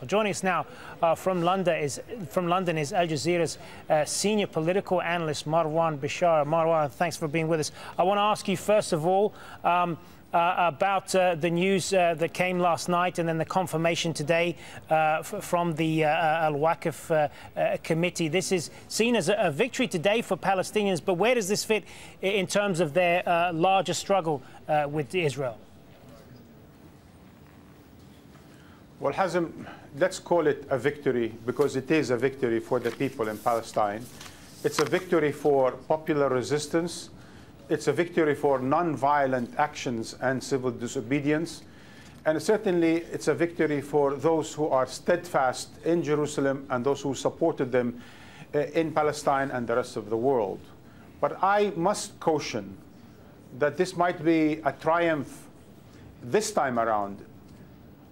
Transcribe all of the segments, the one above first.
Well, joining us now uh, from London is from London is Al Jazeera's uh, senior political analyst Marwan Bishara. Marwan, thanks for being with us. I want to ask you first of all. Um, uh, about uh, the news uh, that came last night and then the confirmation today uh, from the Al Waqf committee. This is seen as a, a, victory today for Palestinians, but where does this fit in terms of their larger struggle with Israel? Well, Hazem, let's call it a victory because it is a victory for the people in Palestine. It's a victory for popular resistance. It's a victory for non-violent actions and civil disobedience. And certainly it's a victory for those who are steadfast in Jerusalem and those who supported them uh, in Palestine and the rest of the world. But I must caution that this might be a triumph this time around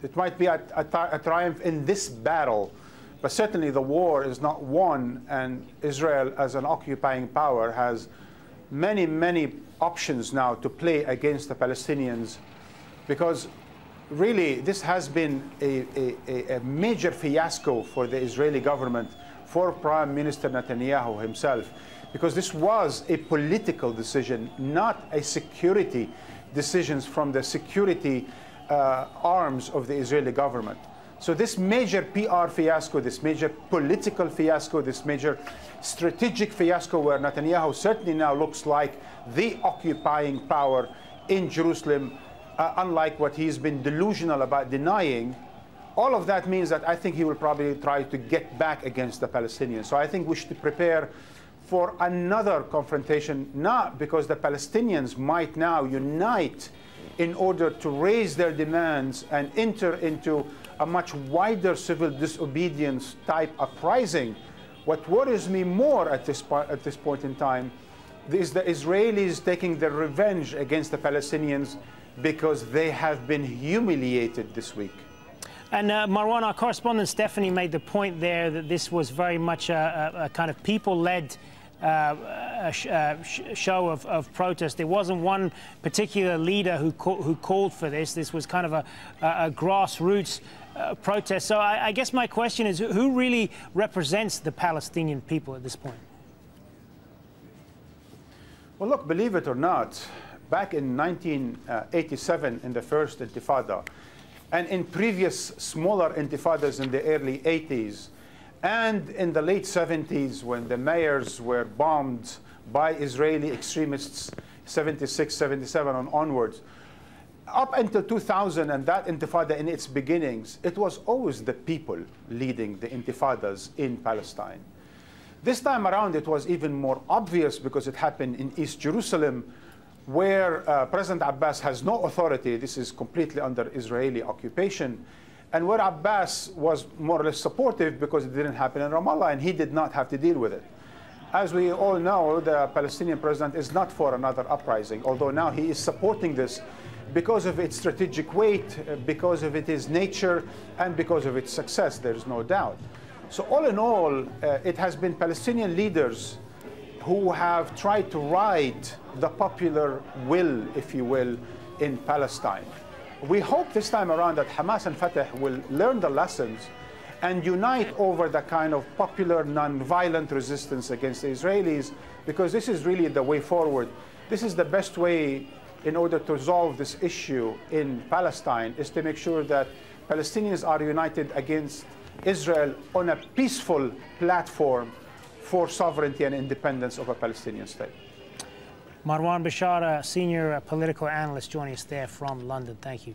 it might be a, a, a, triumph in this battle, but certainly the war is not won, and Israel, as an occupying power, has many, many options now to play against the Palestinians because really this has been a, a, a major fiasco for the Israeli government, for Prime Minister Netanyahu himself, because this was a political decision, not a security decisions from the security uh, arms of the Israeli government. So this major PR fiasco, this major political fiasco, this major strategic fiasco where Netanyahu certainly now looks like the occupying power in Jerusalem, uh, unlike what he's been delusional about denying, all of that means that I think he will probably try to get back against the Palestinians. So I think we should prepare for another confrontation, not because the Palestinians might now unite in order to raise their demands and enter into a much wider civil disobedience type uprising. What worries me more at this, at this point in time is the Israelis taking their revenge against the Palestinians because they have been humiliated this week. And uh, Marwan, our correspondent Stephanie made the point there that this was very much a, a, a kind of people-led uh, a sh sh show of, of, protest. There wasn't one particular leader who, who called for this. This was kind of a, a grassroots uh, protest. So I, I, guess my question is, who really represents the Palestinian people at this point? Well, look, believe it or not, back in 1987 in the first Intifada, and in previous smaller intifadas in the early 80s, and in the late 70s, when the mayors were bombed by Israeli extremists, 76, 77 and onwards, up until 2000 and that intifada in its beginnings, it was always the people leading the intifadas in Palestine. This time around, it was even more obvious because it happened in East Jerusalem, where uh, President Abbas has no authority. This is completely under Israeli occupation. And where Abbas was more or less supportive because it didn't happen in Ramallah and he did not have to deal with it. As we all know, the Palestinian president is not for another uprising, although now he is supporting this because of its strategic weight, because of its nature, and because of its success, there is no doubt. So all in all, uh, it has been Palestinian leaders who have tried to ride the popular will, if you will, in Palestine. We hope this time around that Hamas and Fatah will learn the lessons and unite over the kind of popular non-violent resistance against the Israelis because this is really the way forward. This is the best way in order to resolve this issue in Palestine is to make sure that Palestinians are united against Israel on a peaceful platform for sovereignty and independence of a Palestinian state. Marwan Bishara, senior political analyst, joining us there from London. Thank you.